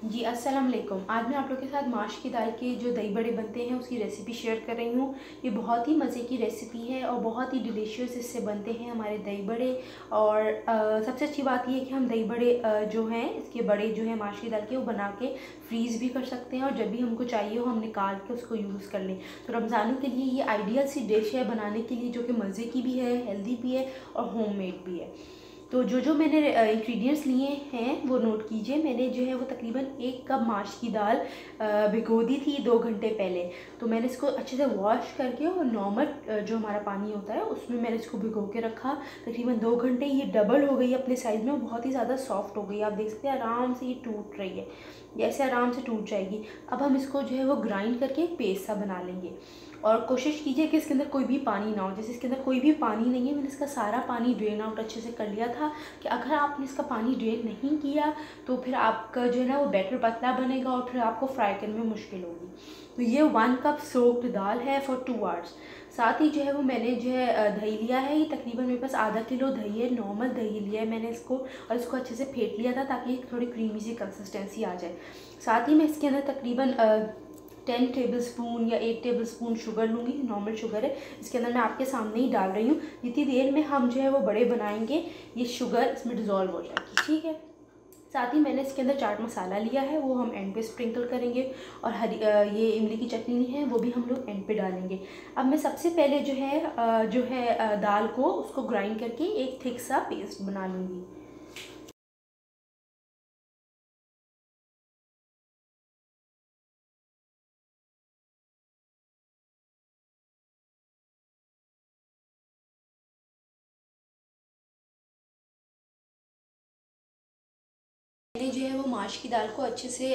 जी अस्सलाम वालेकुम आज मैं आप लोग के साथ माश की दाल के जो दही बड़े बनते हैं उसकी रेसिपी शेयर कर रही हूँ। ये बहुत ही मज़े की रेसिपी है और बहुत ही डिलीशियस इससे बनते हैं हमारे दही बड़े। और आ, सबसे अच्छी बात ये है कि हम दही बड़े आ, जो हैं इसके बड़े जो हैं माश की दाल के वो बना के फ्रीज़ भी कर सकते हैं और जब भी हमको चाहिए हो हम निकाल के उसको यूज़ कर लें। तो रमज़ानों के लिए ये आइडियल सी डिश है बनाने के लिए जो कि मज़े की भी है हेल्दी भी है और होम भी है। तो जो जो मैंने इंग्रेडिएंट्स लिए हैं, वो नोट कीजिए। मैंने जो है वो तकरीबन एक कप माश की दाल भिगो दी थी दो घंटे पहले। तो मैंने इसको अच्छे से वॉश करके और नॉर्मल जो हमारा पानी होता है, उसमें मैंने इसको भिगो के रखा। तकरीबन दो घंटे ये डबल हो गई अपने साइज़ में बहुत ही ज़्यादा सॉफ्ट हो गई। आप देख सकते हैं, आराम से ये टूट रही है। ऐसे आराम से टूट जाएगी। अब हम इसको जो है वो ग्राइंड करके पेस्ट सा बना लेंगे। और कोशिश कीजिए कि इसके अंदर कोई भी पानी ना हो। जैसे इसके अंदर कोई भी पानी नहीं है, मैंने इसका सारा पानी ड्रेन आउट अच्छे से कर लिया था कि अगर आपने इसका पानी ड्रेन नहीं किया तो फिर आपका जो है ना वो बैटर पतला बनेगा और फिर आपको फ्राई करने में मुश्किल होगी। तो ये वन कप सोक्ड दाल है फॉर टू आवर्स साथ ही जो है वो मैंने जो है दही लिया है। ये तकरीबन मेरे पास आधा किलो दही है नॉर्मल दही लिया है मैंने इसको और इसको अच्छे से फेंट लिया था ताकि थोड़ी क्रीमी सी कंसिस्टेंसी आ जाए। साथ ही मैं इसके अंदर तकरीबन टेन टेबल स्पून या एट टेबल स्पून शुगर लूँगी नॉर्मल शुगर है। इसके अंदर मैं आपके सामने ही डाल रही हूँ। जितनी देर में हम जो है वो बड़े बनाएँगे, ये शुगर इसमें डिज़ोल्व हो जाएगी, ठीक है? साथ ही मैंने इसके अंदर चाट मसाला लिया है, वो हम एंड पे स्प्रिंकल करेंगे और हरी ये इमली की चटनी है, वो भी हम लोग एंड पे डालेंगे। अब मैं सबसे पहले जो है जो है दाल को उसको ग्राइंड करके एक थिक सा पेस्ट बना लूँगी। मैंने जो है वो माश की दाल को अच्छे से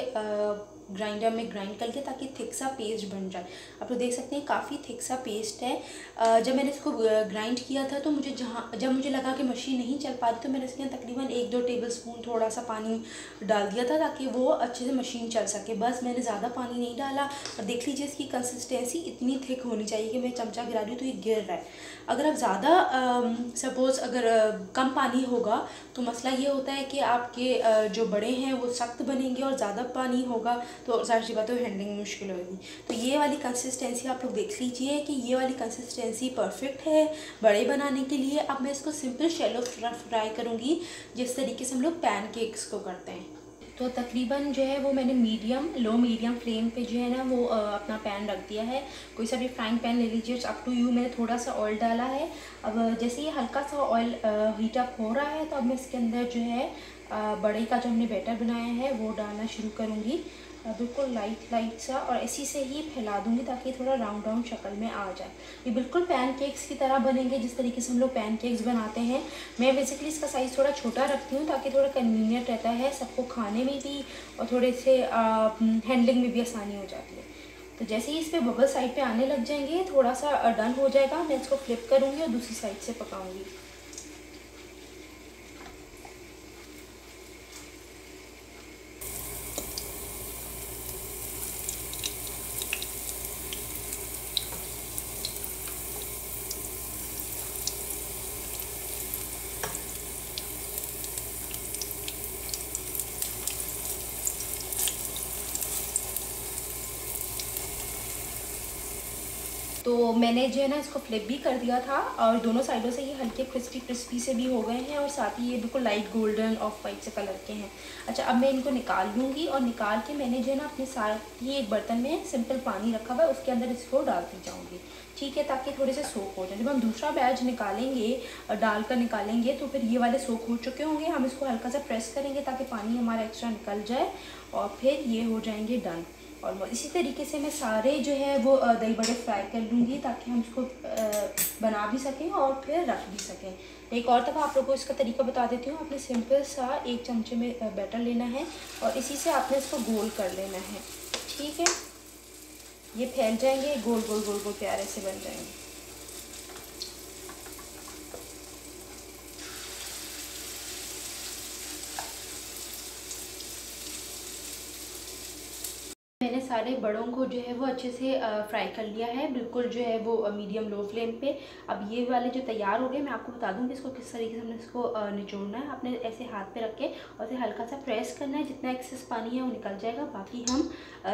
ग्राइंडर में ग्राइंड करके ताकि थिक सा पेस्ट बन जाए। आप लोग देख सकते हैं, काफ़ी थिक सा पेस्ट है। जब मैंने इसको ग्राइंड किया था तो मुझे जहाँ, जब मुझे लगा कि मशीन नहीं चल पा रही तो मैंने इसके तकरीबन एक दो टेबल स्पून थोड़ा सा पानी डाल दिया था ताकि वो अच्छे से मशीन चल सके। बस मैंने ज़्यादा पानी नहीं डाला और देख लीजिए इसकी कंसिस्टेंसी इतनी थिक होनी चाहिए कि मैं चमचा गिरा रही तो ये गिर रहा है। अगर आप ज़्यादा सपोज़ अगर कम पानी होगा तो मसला ये होता है कि आपके जो बड़े हैं वो सख्त बनेंगे और ज़्यादा पानी होगा तो सारी सी बात है हैंडलिंग में मुश्किल होगी। तो ये वाली कंसिस्टेंसी आप लोग देख लीजिए कि ये वाली कंसिस्टेंसी परफेक्ट है बड़े बनाने के लिए। अब मैं इसको सिंपल शेलो फ्राई करूँगी, जिस तरीके से हम लोग पैन केक्स को करते हैं। तो तकरीबन जो है वो मैंने मीडियम लो मीडियम फ्लेम पे जो है ना वो अपना पैन रख दिया है। कोई सा भी फ्राइंग पैन ले लीजिए अप टू यू मैंने थोड़ा सा ऑयल डाला है। अब जैसे ये हल्का सा ऑयल हीट अप हो रहा है तो अब मैं इसके अंदर जो है बड़े का जो हमने बैटर बनाया है, वो डालना शुरू करूँगी। बिल्कुल लाइट लाइट सा और इसी से ही फैला दूँगी ताकि थोड़ा राउंड राउंड शक्ल में आ जाए। ये बिल्कुल पैन केक्स की तरह बनेंगे, जिस तरीके से हम लोग पैन केक्स बनाते हैं। मैं बेसिकली इसका साइज़ थोड़ा छोटा रखती हूँ ताकि थोड़ा कन्वीनियंट रहता है, सबको खाने में भी और थोड़े से हैंडलिंग में भी आसानी हो जाती है। तो जैसे ही इस पर बबल साइड पर आने लग जाएँगे, थोड़ा सा डन हो जाएगा। मैं इसको फ्लिप करूँगी और दूसरी साइड से पकाऊँगी। तो मैंने जो है ना इसको फ्लिप भी कर दिया था और दोनों साइडों से ये हल्के क्रिस्पी क्रिस्पी से भी हो गए हैं और साथ ही ये बिल्कुल लाइट गोल्डन ऑफ़ वाइट से कलर के हैं। अच्छा अब मैं इनको निकाल लूँगी और निकाल के मैंने जो है ना अपने साथ ही एक बर्तन में सिंपल पानी रखा हुआ है, उसके अंदर इसको डालती जाऊँगी। ठीक है, ताकि थोड़े से सोख हो जाए। जब हम दूसरा बैच निकालेंगे डाल कर निकालेंगे तो फिर ये वाले सोख हो चुके होंगे। हम इसको हल्का सा प्रेस करेंगे ताकि पानी हमारा एक्स्ट्रा निकल जाए और फिर ये हो जाएँगे डन और इसी तरीके से मैं सारे जो है वो दही बड़े फ्राई कर लूँगी ताकि हम इसको बना भी सकें और फिर रख भी सकें। एक और दफ़ा आप लोगों को इसका तरीका बता देती हूँ। आपने सिंपल सा एक चमचे में बैटर लेना है और इसी से आपने इसको गोल कर लेना है। ठीक है? ये फैल जाएँगे, गोल गोल गोल गोल प्यारे से बन जाएँगे। सारे बड़ों को जो है वो अच्छे से फ्राई कर लिया है। बिल्कुल जो है वो मीडियम लो फ्लेम पे। अब ये वाले जो तैयार हो गए, मैं आपको बता दूँ कि इसको किस तरीके से हमने इसको निचोड़ना है। आपने ऐसे हाथ पे रख के और फिर हल्का सा प्रेस करना है। जितना एक्सेस पानी है वो निकल जाएगा। बाकी हम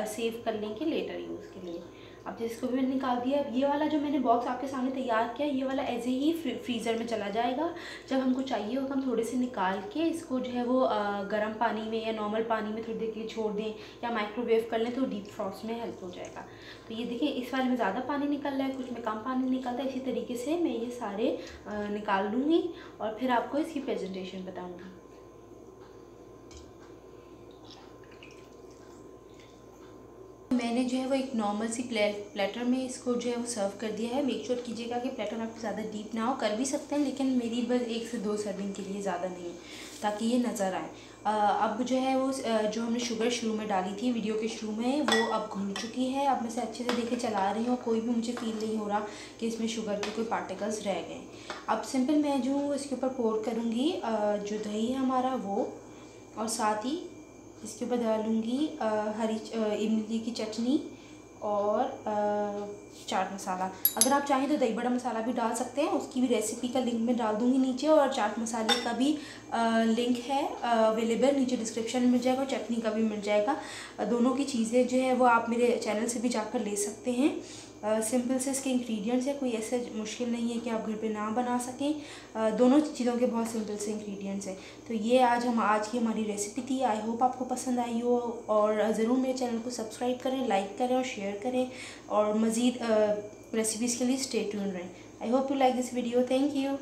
सेव कर लेंगे लेटर यूज़ के लिए। अब जिसको भी मैंने निकाल दिया। अब ये वाला जो मैंने बॉक्स आपके सामने तैयार किया, ये वाला ऐसे ही फ्रीज़र में चला जाएगा। जब हमको चाहिए होगा, हम थोड़े से निकाल के इसको जो है वो गर्म पानी में या नॉर्मल पानी में थोड़ी देर के लिए छोड़ दें या माइक्रोवेव कर लें तो डीप फ्रॉस्ट में हेल्प हो जाएगा। तो ये देखिए, इस वाले में ज़्यादा पानी निकल रहा है, कुछ में कम पानी निकलता है। इसी तरीके से मैं ये सारे निकाल लूँगी और फिर आपको इसकी प्रेजेंटेशन बताऊँगी। मैंने जो है वो एक नॉर्मल सी प्ले प्लेटर में इसको जो है वो सर्व कर दिया है। मेक श्योर कीजिएगा कि प्लेटर आपको ज़्यादा डीप ना हो, कर भी सकते हैं, लेकिन मेरी बस एक से दो सर्विंग के लिए ज़्यादा नहीं ताकि ये नज़र आए। अब जो है वो जो हमने शुगर शुरू में डाली थी वीडियो के शुरू में, वो अब घुल चुकी है। अब मैं अच्छे से देखे चला रही हूँ, कोई भी मुझे फील नहीं हो रहा कि इसमें शुगर के कोई पार्टिकल्स रह गए। अब सिंपल मैं जो इसके ऊपर पोर करूँगी जो दही है हमारा, वो, और साथ ही इसके ऊपर डालूँगी हरी इमली की चटनी और चाट मसाला। अगर आप चाहें तो दही बड़ा मसाला भी डाल सकते हैं, उसकी भी रेसिपी का लिंक मैं डाल दूँगी नीचे और चाट मसाले का भी लिंक है अवेलेबल नीचे डिस्क्रिप्शन में मिल जाएगा और चटनी का भी मिल जाएगा। दोनों की चीज़ें जो है वो आप मेरे चैनल से भी जाकर ले सकते हैं। सिंपल से इसके इंग्रेडिएंट्स है कोई ऐसे मुश्किल नहीं है कि आप घर पे ना बना सकें। दोनों चीज़ों के बहुत सिंपल से इंग्रेडिएंट्स हैं। तो ये आज हम, आज की हमारी रेसिपी थी। आई होप आपको पसंद आई हो और ज़रूर मेरे चैनल को सब्सक्राइब करें लाइक करें और शेयर करें और मज़ीद रेसिपीज़ के लिए स्टे ट्यून रहें। I hope you like this video thank you